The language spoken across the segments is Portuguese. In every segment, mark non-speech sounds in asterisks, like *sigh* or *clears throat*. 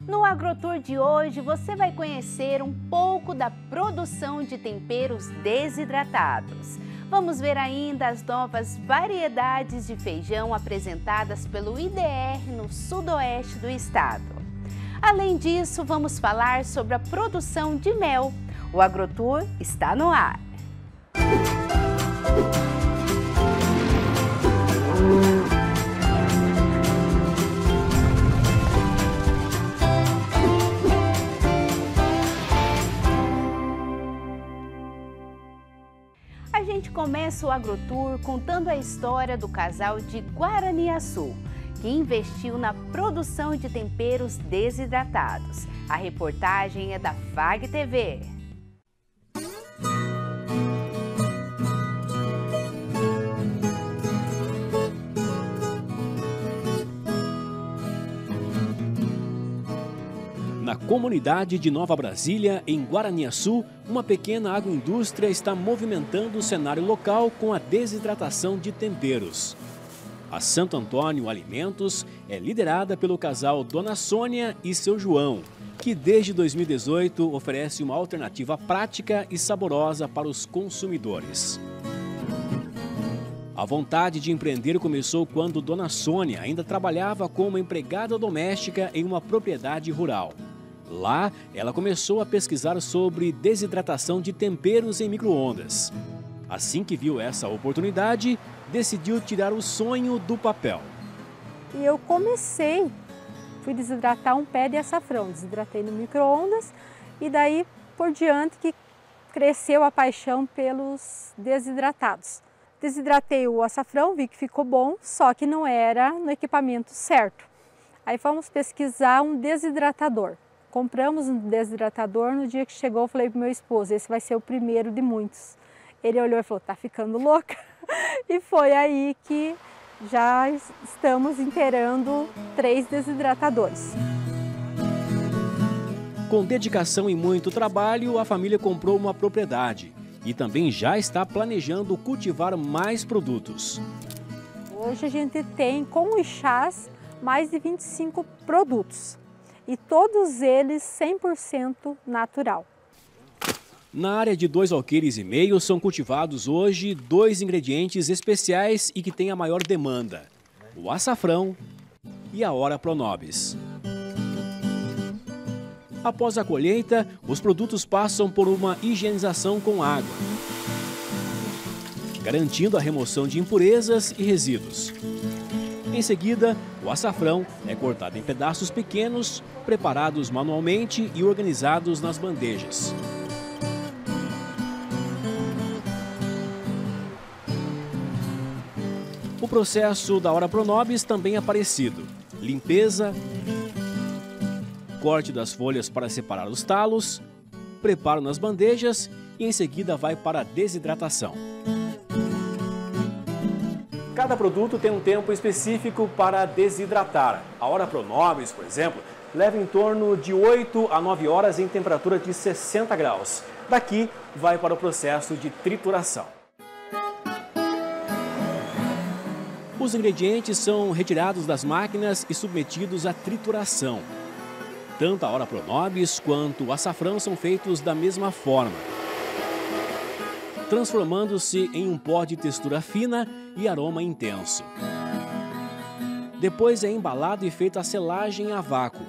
No AgroTour de hoje você vai conhecer um pouco da produção de temperos desidratados. Vamos ver ainda as novas variedades de feijão apresentadas pelo IDR no sudoeste do estado. Além disso, vamos falar sobre a produção de mel. O AgroTour está no ar. A começa o AgroTour contando a história do casal de Guaraniaçu, que investiu na produção de temperos desidratados. A reportagem é da FAG TV. Comunidade de Nova Brasília, em Guaraniaçu, uma pequena agroindústria está movimentando o cenário local com a desidratação de temperos. A Santo Antônio Alimentos é liderada pelo casal Dona Sônia e seu João, que desde 2018 oferece uma alternativa prática e saborosa para os consumidores. A vontade de empreender começou quando Dona Sônia ainda trabalhava como empregada doméstica em uma propriedade rural. Lá, ela começou a pesquisar sobre desidratação de temperos em microondas. Assim que viu essa oportunidade, decidiu tirar o sonho do papel. E eu comecei, fui desidratar um pé de açafrão, desidratei no micro-ondas e daí por diante que cresceu a paixão pelos desidratados. Desidratei o açafrão, vi que ficou bom, só que não era no equipamento certo. Aí fomos pesquisar um desidratador. Compramos um desidratador, no dia que chegou eu falei para meu esposo, esse vai ser o primeiro de muitos. Ele olhou e falou, tá ficando louca? *laughs* E foi aí que já estamos inteirando três desidratadores. Com dedicação e muito trabalho, a família comprou uma propriedade e também já está planejando cultivar mais produtos. Hoje a gente tem, com os chás, mais de 25 produtos e todos eles 100% natural. Na área de dois alqueires e meio são cultivados hoje dois ingredientes especiais e que têm a maior demanda: o açafrão e a hora pronobis. Após a colheita, os produtos passam por uma higienização com água, garantindo a remoção de impurezas e resíduos. Em seguida, o açafrão é cortado em pedaços pequenos, preparados manualmente e organizados nas bandejas. O processo da hora pronobis também é parecido. Limpeza, corte das folhas para separar os talos, preparo nas bandejas e em seguida vai para a desidratação. Cada produto tem um tempo específico para desidratar. A hora pronobis, por exemplo, leva em torno de 8 a 9 horas em temperatura de 60 graus. Daqui vai para o processo de trituração. Os ingredientes são retirados das máquinas e submetidos à trituração. Tanto a hora pronobis quanto o açafrão são feitos da mesma forma, transformando-se em um pó de textura fina e aroma intenso. Depois é embalado e feita a selagem a vácuo,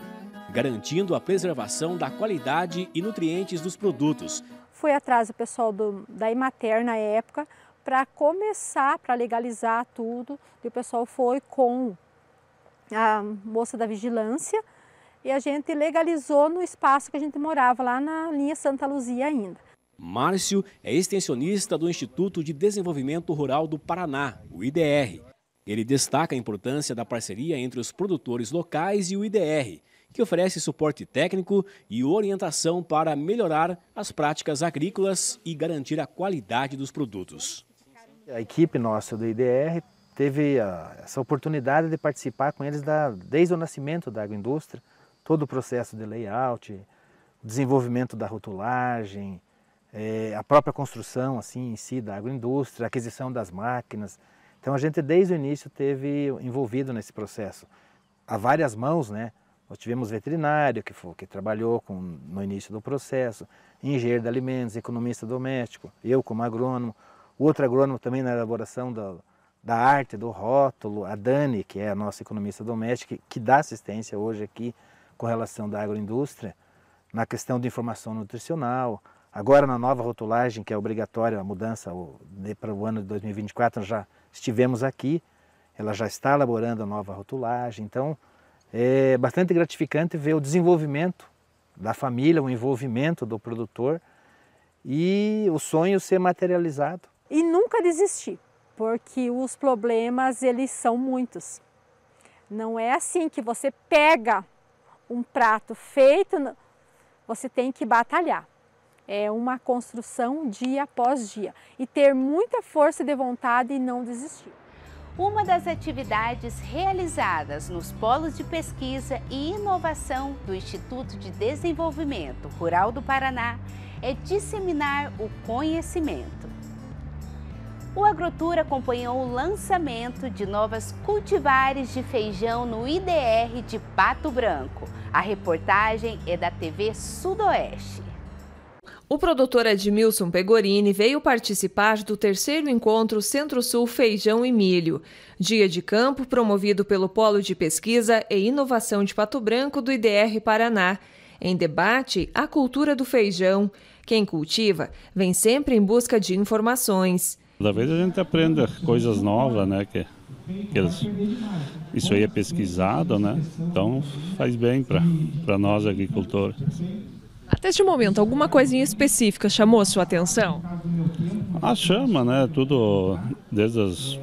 garantindo a preservação da qualidade e nutrientes dos produtos. Fui atrás do pessoal do, da Imater na época para começar, para legalizar tudo. E o pessoal foi com a moça da vigilância e a gente legalizou no espaço que a gente morava, lá na linha Santa Luzia ainda. Márcio é extensionista do Instituto de Desenvolvimento Rural do Paraná, o IDR. Ele destaca a importância da parceria entre os produtores locais e o IDR, que oferece suporte técnico e orientação para melhorar as práticas agrícolas e garantir a qualidade dos produtos. A equipe nossa do IDR teve essa oportunidade de participar com eles desde o nascimento da agroindústria, todo o processo de layout, desenvolvimento da rotulagem, é, a própria construção assim em si da agroindústria, a aquisição das máquinas. Então a gente desde o início teve envolvido nesse processo. Há várias mãos, né, Nós tivemos veterinário que, foi, que trabalhou com, no início do processo, engenheiro de alimentos, economista doméstico, eu como agrônomo, outro agrônomo também na elaboração da, da arte, do rótulo, a Dani, que é a nossa economista doméstica, que dá assistência hoje aqui com relação da agroindústria, na questão de informação nutricional. Agora na nova rotulagem, que é obrigatória a mudança para o ano de 2024, já estivemos aqui, ela já está elaborando a nova rotulagem, então é bastante gratificante ver o desenvolvimento da família, o envolvimento do produtor e o sonho ser materializado. E nunca desistir, porque os problemas eles são muitos. Não é assim que você pega um prato feito, você tem que batalhar. É uma construção dia após dia e ter muita força de vontade e não desistir. Uma das atividades realizadas nos polos de pesquisa e inovação do Instituto de Desenvolvimento Rural do Paraná é disseminar o conhecimento. O Agrotur acompanhou o lançamento de novas cultivares de feijão no IDR de Pato Branco. A reportagem é da TV Sudoeste. O produtor Edmilson Pegorini veio participar do terceiro encontro Centro-Sul Feijão e Milho, dia de campo promovido pelo Polo de Pesquisa e Inovação de Pato Branco do IDR Paraná. Em debate, a cultura do feijão. Quem cultiva vem sempre em busca de informações. Toda vez a gente aprende coisas novas, né? Que, que eles, isso aí é pesquisado, né? Então faz bem para nós agricultores. Até este momento, alguma coisinha específica chamou a sua atenção? A chama, né? Tudo desde as,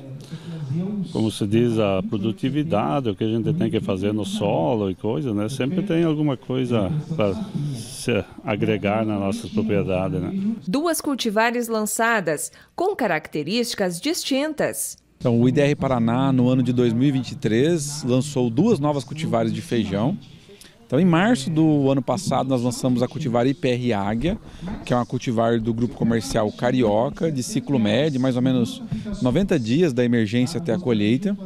como se diz, a produtividade, o que a gente tem que fazer no solo e coisa, né? Sempre tem alguma coisa para se agregar na nossa propriedade, né? Duas cultivares lançadas com características distintas. Então, o IDR Paraná, no ano de 2023, lançou duas novas cultivares de feijão então, em março do ano passado, nós lançamos a cultivar IPR Águia, que é uma cultivar do grupo comercial Carioca, de ciclo médio, mais ou menos 90 dias da emergência até a colheita.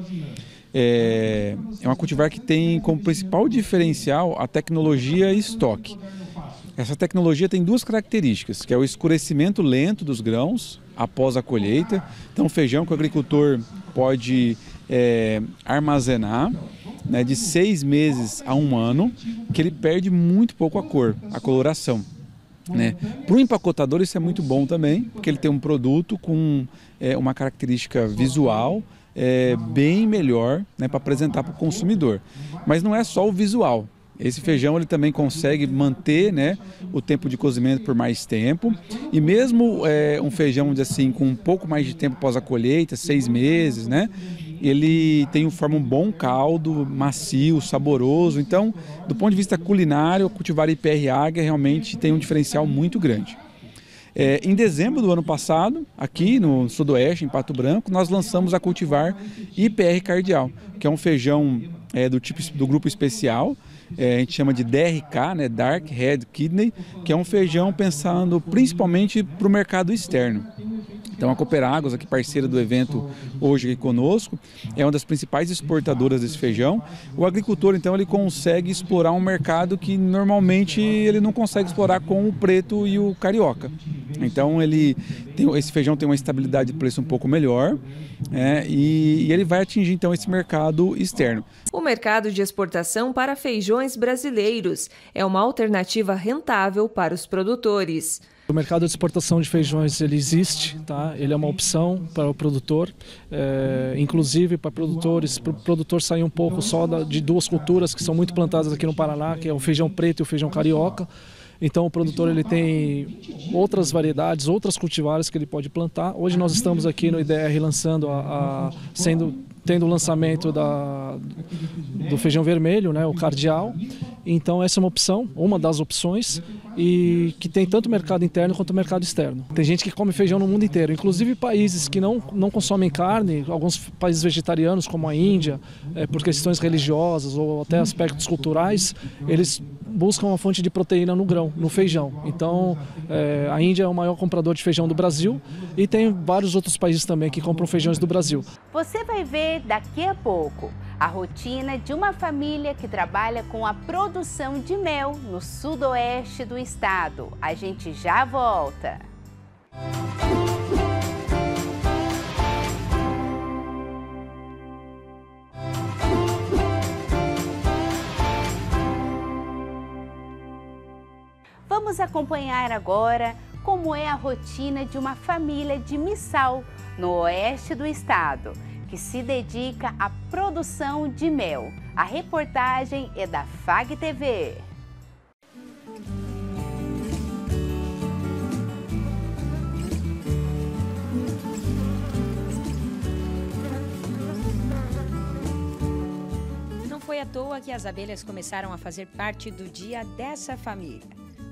É, é uma cultivar que tem como principal diferencial a tecnologia estoque. Essa tecnologia tem duas características, que é o escurecimento lento dos grãos após a colheita. Então, feijão que o agricultor pode é, armazenar né, de seis meses a um ano, que ele perde muito pouco a cor, a coloração. Né? Para o empacotador isso é muito bom também, porque ele tem um produto com é, uma característica visual é, bem melhor né, para apresentar para o consumidor. Mas não é só o visual. Esse feijão ele também consegue manter né, o tempo de cozimento por mais tempo. E mesmo é, um feijão assim, com um pouco mais de tempo após a colheita, seis meses, né, ele tem forma um bom caldo, macio, saboroso. Então, do ponto de vista culinário, cultivar IPR Águia realmente tem um diferencial muito grande. É, em dezembro do ano passado, aqui no Sudoeste, em Pato Branco, nós lançamos a cultivar IPR Cardial, que é um feijão é, do tipo do grupo especial. É, a gente chama de DRK, né, Dark Red Kidney, que é um feijão pensando principalmente para o mercado externo. Então a Cooperagos, aqui parceira do evento hoje aqui conosco, é uma das principais exportadoras desse feijão. O agricultor então ele consegue explorar um mercado que normalmente ele não consegue explorar com o preto e o carioca. Então ele tem, esse feijão tem uma estabilidade de preço um pouco melhor é, e, e ele vai atingir então esse mercado externo. O mercado de exportação para feijões brasileiros é uma alternativa rentável para os produtores. O mercado de exportação de feijões ele existe, tá? Ele é uma opção para o produtor, é, inclusive para produtores, para o produtor sair um pouco só de duas culturas que são muito plantadas aqui no Paraná, que é o feijão preto e o feijão carioca. Então o produtor ele tem outras variedades, outras cultivares que ele pode plantar. Hoje nós estamos aqui no IDR lançando a, a sendo tendo o lançamento da, do feijão vermelho, né, o cardial. Então essa é uma opção, uma das opções e que tem tanto mercado interno quanto mercado externo. Tem gente que come feijão no mundo inteiro, inclusive países que não, não consomem carne, alguns países vegetarianos como a Índia, é, por questões religiosas ou até aspectos culturais, eles buscam uma fonte de proteína no grão, no feijão. Então é, a Índia é o maior comprador de feijão do Brasil e tem vários outros países também que compram feijões do Brasil. Você vai ver daqui a pouco A rotina de uma família que trabalha com a produção de mel no sudoeste do estado. A gente já volta. Vamos acompanhar agora como é a rotina de uma família de Missal, no oeste do estado, que se dedica à produção de mel. A reportagem é da FAG TV. Não foi à toa que as abelhas começaram a fazer parte do dia dessa família.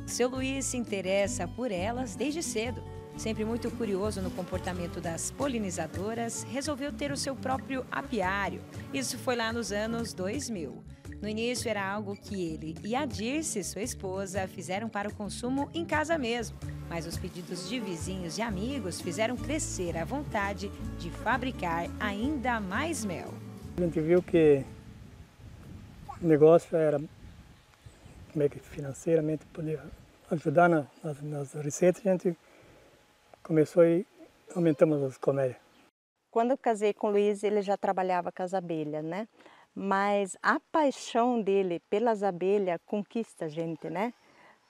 Seu Luiz se interessa por elas desde cedo. Sempre muito curioso no comportamento das polinizadoras, resolveu ter o seu próprio apiário. Isso foi lá nos anos 2000. No início era algo que ele e a Dirce, sua esposa, fizeram para o consumo em casa mesmo. Mas os pedidos de vizinhos e amigos fizeram crescer a vontade de fabricar ainda mais mel. A gente viu que o negócio era como é que financeiramente podia ajudar na, nas, nas, receitas, a gente começou e aumentamos as colmeias. Quando eu casei com o Luiz, ele já trabalhava com as abelhas, né? Mas a paixão dele pelas abelhas conquista a gente, né?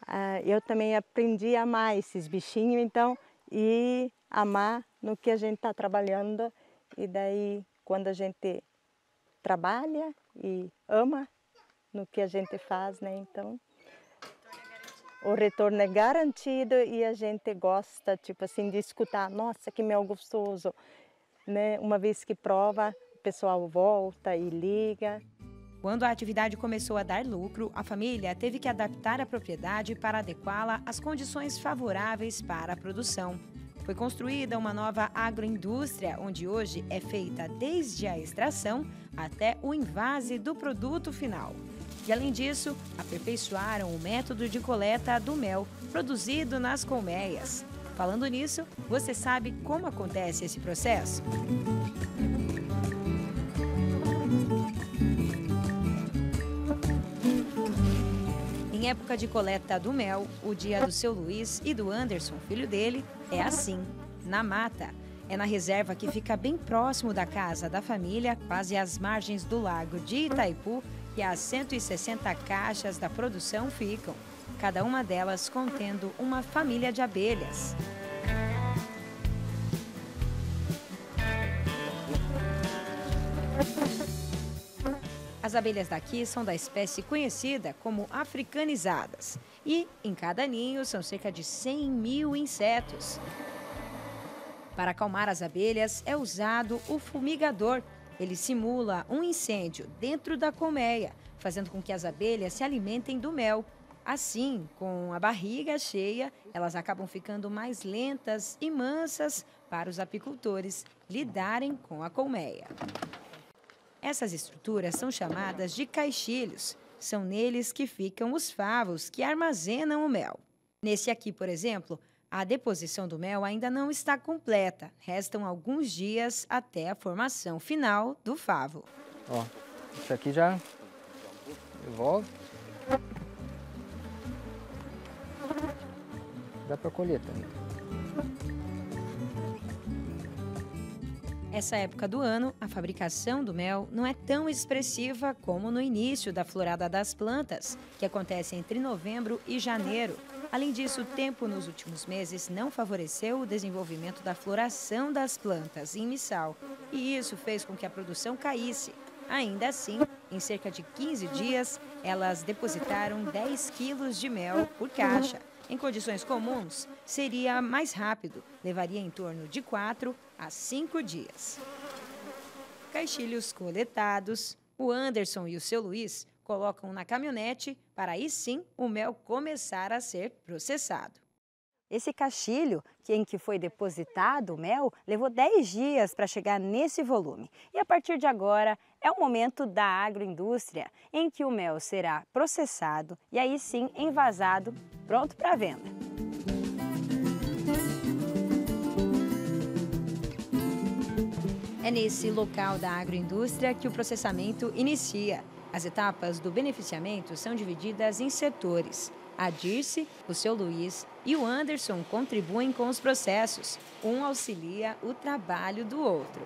Ah, eu também aprendi a amar esses bichinhos, então, e amar no que a gente está trabalhando. E daí, quando a gente trabalha e ama, no que a gente faz, né? Então, o retorno é garantido e a gente gosta, tipo assim, de escutar, nossa, que mel gostoso, né? Uma vez que prova, o pessoal volta e liga. Quando a atividade começou a dar lucro, a família teve que adaptar a propriedade para adequá-la às condições favoráveis para a produção. Foi construída uma nova agroindústria, onde hoje é feita desde a extração até o invase do produto final. E além disso, aperfeiçoaram o método de coleta do mel produzido nas colmeias. Falando nisso, você sabe como acontece esse processo? Em época de coleta do mel, o dia do seu Luiz e do Anderson, filho dele, é assim, na mata. É na reserva que fica bem próximo da casa da família, quase às margens do lago de Itaipu, que as 160 caixas da produção ficam, cada uma delas contendo uma família de abelhas. As abelhas daqui são da espécie conhecida como africanizadas e em cada ninho são cerca de 100 mil insetos. Para acalmar as abelhas é usado o fumigador, ele simula um incêndio dentro da colmeia, fazendo com que as abelhas se alimentem do mel. Assim, com a barriga cheia, elas acabam ficando mais lentas e mansas para os apicultores lidarem com a colmeia. Essas estruturas são chamadas de caixilhos. São neles que ficam os favos que armazenam o mel. Nesse aqui, por exemplo, a deposição do mel ainda não está completa. Restam alguns dias até a formação final do favo. Ó, isso aqui já devolve. Dá para colher também. Essa época do ano, a fabricação do mel não é tão expressiva como no início da florada das plantas, que acontece entre novembro e janeiro. Além disso, o tempo nos últimos meses não favoreceu o desenvolvimento da floração das plantas em Missal, e isso fez com que a produção caísse. Ainda assim, em cerca de 15 dias, elas depositaram 10 quilos de mel por caixa. Em condições comuns, seria mais rápido, levaria em torno de 4 a 5 dias. Caixilhos coletados, o Anderson e o seu Luiz colocam na caminhonete para aí sim o mel começar a ser processado. Esse caixilho em que foi depositado o mel levou 10 dias para chegar nesse volume. E a partir de agora é o momento da agroindústria em que o mel será processado e aí sim envasado, pronto para venda. É nesse local da agroindústria que o processamento inicia. As etapas do beneficiamento são divididas em setores. A Dirce, o seu Luiz e o Anderson contribuem com os processos. Um auxilia o trabalho do outro.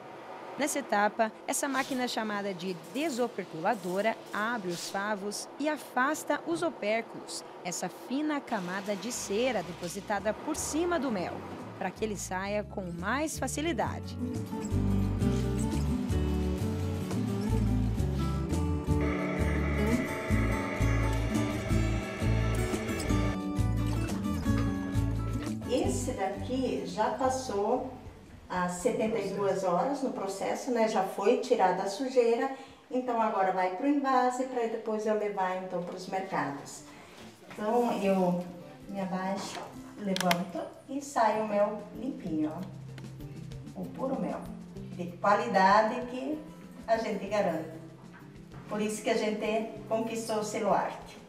Nessa etapa, essa máquina chamada de desoperculadora abre os favos e afasta os opérculos, essa fina camada de cera depositada por cima do mel, para que ele saia com mais facilidade. Daqui já passou as 72 horas no processo, né? Já foi tirada a sujeira, então agora vai para o invase para depois eu levar então para os mercados. Então eu me abaixo, levanto e sai o mel limpinho, ó. O puro mel, de qualidade que a gente garante. Por isso que a gente conquistou o selo arte.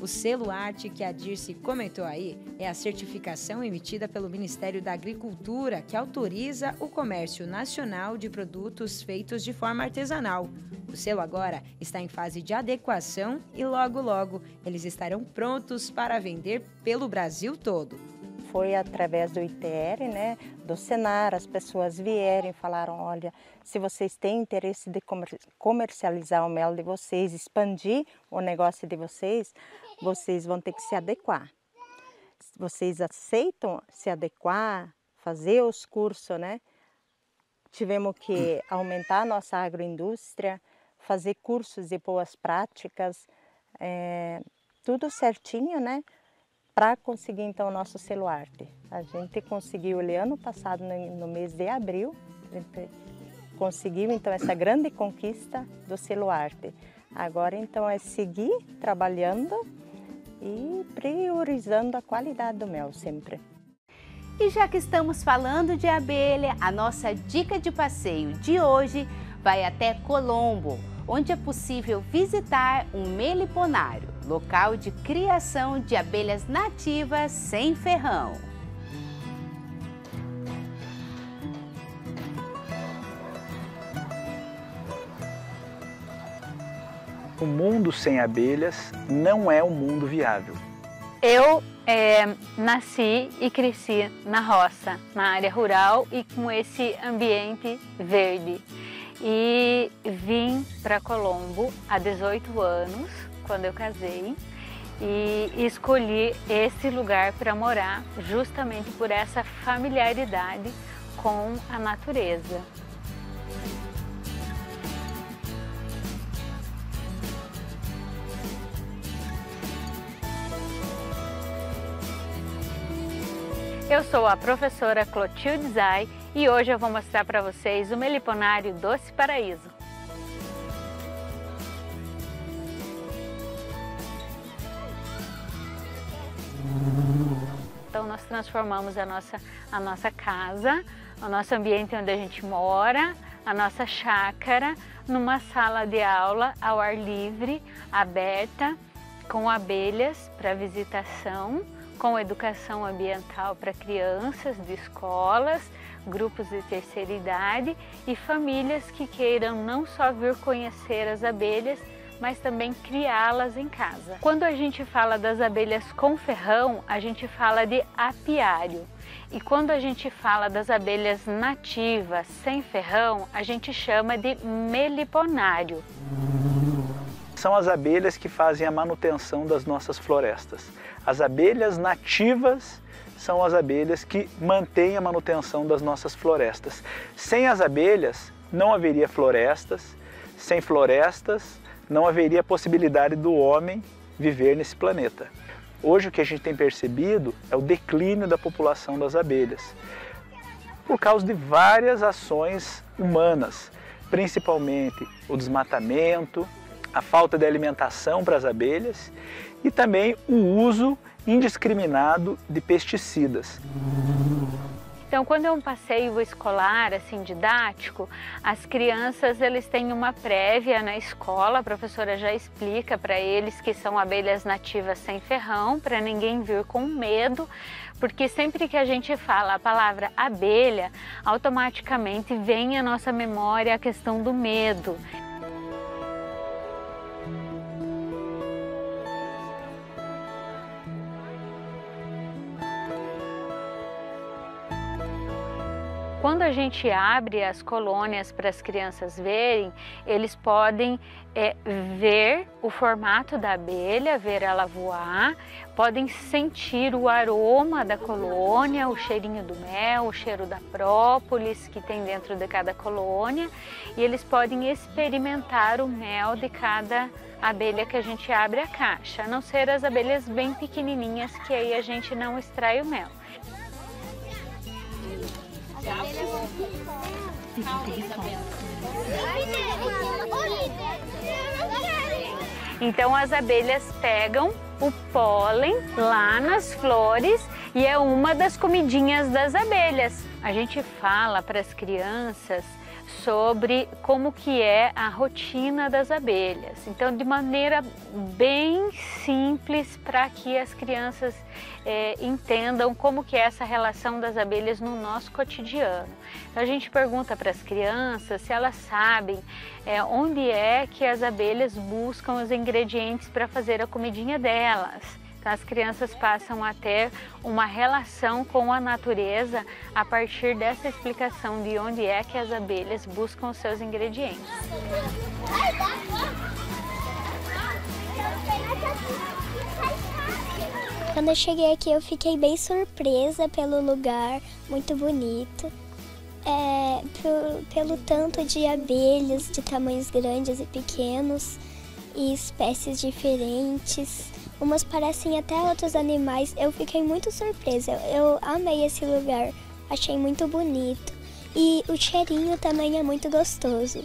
O selo arte que a Dirce comentou aí é a certificação emitida pelo Ministério da Agricultura que autoriza o comércio nacional de produtos feitos de forma artesanal. O selo agora está em fase de adequação e logo logo eles estarão prontos para vender pelo Brasil todo foi através do ITR, né, do Senar, as pessoas vieram e falaram, olha, se vocês têm interesse de comercializar o mel de vocês, expandir o negócio de vocês, vocês vão ter que se adequar. Vocês aceitam se adequar, fazer os cursos, né? Tivemos que *clears throat* aumentar a nossa agroindústria, fazer cursos de boas práticas, é, tudo certinho, né? Para conseguir então o nosso selo arte. A gente conseguiu ele ano passado, no, mês de abril, conseguiu então essa grande conquista do selo arte. Agora então é seguir trabalhando e priorizando a qualidade do mel sempre. E já que estamos falando de abelha, a nossa dica de passeio de hoje vai até Colombo, onde é possível visitar um meliponário, local de criação de abelhas nativas sem ferrão. O mundo sem abelhas não é um mundo viável. Eu é, nasci e cresci na roça, na área rural e com esse ambiente verde. E vim para Colombo há 18 anos, quando eu casei, e escolhi esse lugar para morar justamente por essa familiaridade com a natureza. Eu sou a professora Clotilde Zay e hoje eu vou mostrar para vocês o meliponário Doce Paraíso. Então nós transformamos a nossa, a nossa casa, o nosso ambiente onde a gente mora, a nossa chácara, numa sala de aula ao ar livre, aberta, com abelhas para visitação com educação ambiental para crianças de escolas, grupos de terceira idade e famílias que queiram não só vir conhecer as abelhas, mas também criá-las em casa. Quando a gente fala das abelhas com ferrão, a gente fala de apiário. E quando a gente fala das abelhas nativas sem ferrão, a gente chama de meliponário. São as abelhas que fazem a manutenção das nossas florestas. As abelhas nativas são as abelhas que mantêm a manutenção das nossas florestas. Sem as abelhas, não haveria florestas, sem florestas, não haveria possibilidade do homem viver nesse planeta. Hoje o que a gente tem percebido é o declínio da população das abelhas, por causa de várias ações humanas, principalmente o desmatamento, a falta de alimentação para as abelhas e também o uso indiscriminado de pesticidas. Então, quando é um passeio escolar, assim, didático, as crianças, eles têm uma prévia na escola, a professora já explica para eles que são abelhas nativas sem ferrão, para ninguém vir com medo, porque sempre que a gente fala a palavra abelha, automaticamente vem à nossa memória a questão do medo. Quando a gente abre as colônias para as crianças verem, eles podem é, ver o formato da abelha, ver ela voar, podem sentir o aroma da colônia, o cheirinho do mel, o cheiro da própolis que tem dentro de cada colônia e eles podem experimentar o mel de cada abelha que a gente abre a caixa, a não ser as abelhas bem pequenininhas que aí a gente não extrai o mel. Então as abelhas pegam o pólen lá nas flores e é uma das comidinhas das abelhas. A gente fala para as crianças sobre como que é a rotina das abelhas. Então, de maneira bem simples para que as crianças é, entendam como que é essa relação das abelhas no nosso cotidiano. Então, a gente pergunta para as crianças se elas sabem é, onde é que as abelhas buscam os ingredientes para fazer a comidinha delas. Então, as crianças passam a ter uma relação com a natureza a partir dessa explicação de onde é que as abelhas buscam os seus ingredientes. Quando eu cheguei aqui, eu fiquei bem surpresa pelo lugar, muito bonito. É, pelo, pelo tanto de abelhas de tamanhos grandes e pequenos e espécies diferentes. Umas parecem até outros animais. Eu fiquei muito surpresa. Eu amei esse lugar. Achei muito bonito. E o cheirinho também é muito gostoso.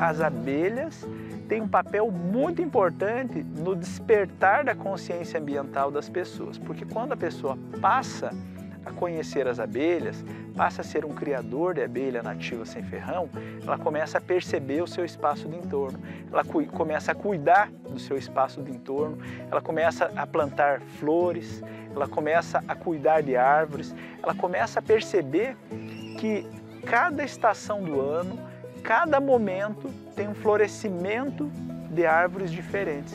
As abelhas têm um papel muito importante no despertar da consciência ambiental das pessoas, porque quando a pessoa passa a conhecer as abelhas, passa a ser um criador de abelha nativa sem ferrão, ela começa a perceber o seu espaço de entorno, ela começa a cuidar do seu espaço de entorno, ela começa a plantar flores, ela começa a cuidar de árvores, ela começa a perceber que cada estação do ano cada momento tem um florescimento de árvores diferentes.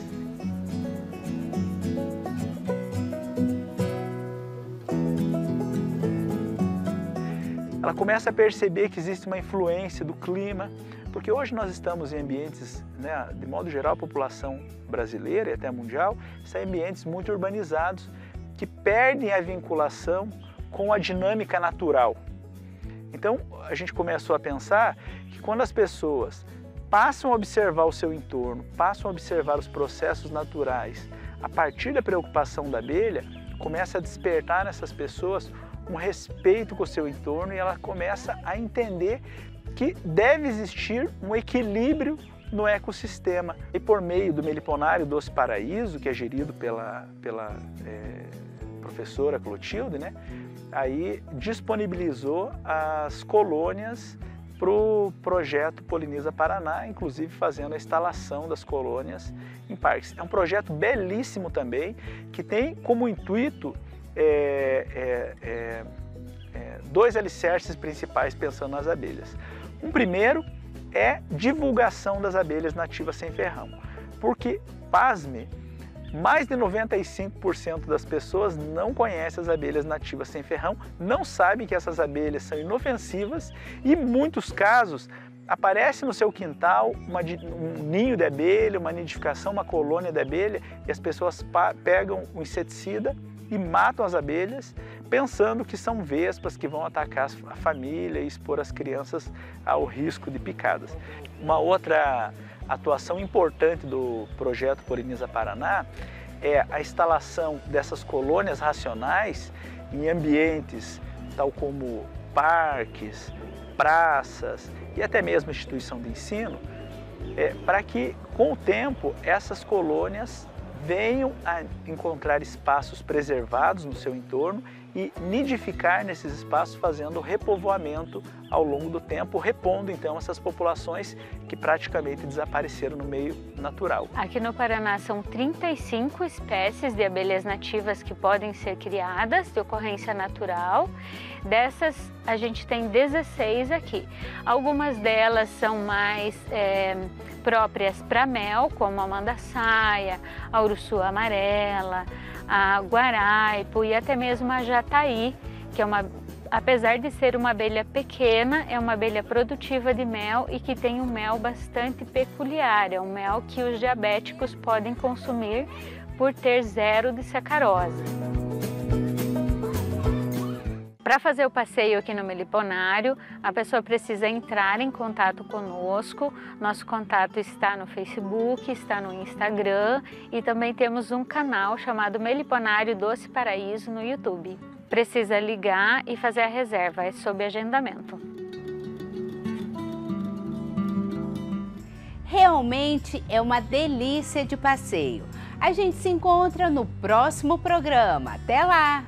Ela começa a perceber que existe uma influência do clima, porque hoje nós estamos em ambientes, né, de modo geral, a população brasileira e até mundial, em ambientes muito urbanizados que perdem a vinculação com a dinâmica natural. Então a gente começou a pensar quando as pessoas passam a observar o seu entorno, passam a observar os processos naturais, a partir da preocupação da abelha, começa a despertar nessas pessoas um respeito com o seu entorno e ela começa a entender que deve existir um equilíbrio no ecossistema. E por meio do Meliponário Doce Paraíso, que é gerido pela, pela é, professora Clotilde, né, aí disponibilizou as colônias para o projeto Poliniza Paraná, inclusive fazendo a instalação das colônias em parques. É um projeto belíssimo também, que tem como intuito é, é, é, é dois alicerces principais pensando nas abelhas. Um primeiro é divulgação das abelhas nativas sem ferrão, porque, pasme, mais de 95% das pessoas não conhecem as abelhas nativas sem ferrão, não sabem que essas abelhas são inofensivas e, em muitos casos, aparece no seu quintal uma, um ninho de abelha, uma nidificação, uma colônia de abelha e as pessoas pegam o inseticida e matam as abelhas pensando que são vespas que vão atacar a família e expor as crianças ao risco de picadas. Uma outra atuação importante do projeto Poliniza Paraná é a instalação dessas colônias racionais em ambientes tal como parques, praças e até mesmo instituição de ensino, é, para que com o tempo essas colônias venham a encontrar espaços preservados no seu entorno e nidificar nesses espaços, fazendo repovoamento ao longo do tempo, repondo então essas populações que praticamente desapareceram no meio natural. Aqui no Paraná são 35 espécies de abelhas nativas que podem ser criadas de ocorrência natural. Dessas, a gente tem 16 aqui. Algumas delas são mais é, próprias para mel, como a mandaçaia, a uruçu amarela, a guaraipo e até mesmo a jataí, que é uma, apesar de ser uma abelha pequena, é uma abelha produtiva de mel e que tem um mel bastante peculiar, é um mel que os diabéticos podem consumir por ter zero de sacarose. Para fazer o passeio aqui no Meliponário, a pessoa precisa entrar em contato conosco. Nosso contato está no Facebook, está no Instagram e também temos um canal chamado Meliponário Doce Paraíso no YouTube. Precisa ligar e fazer a reserva, é sob agendamento. Realmente é uma delícia de passeio. A gente se encontra no próximo programa. Até lá!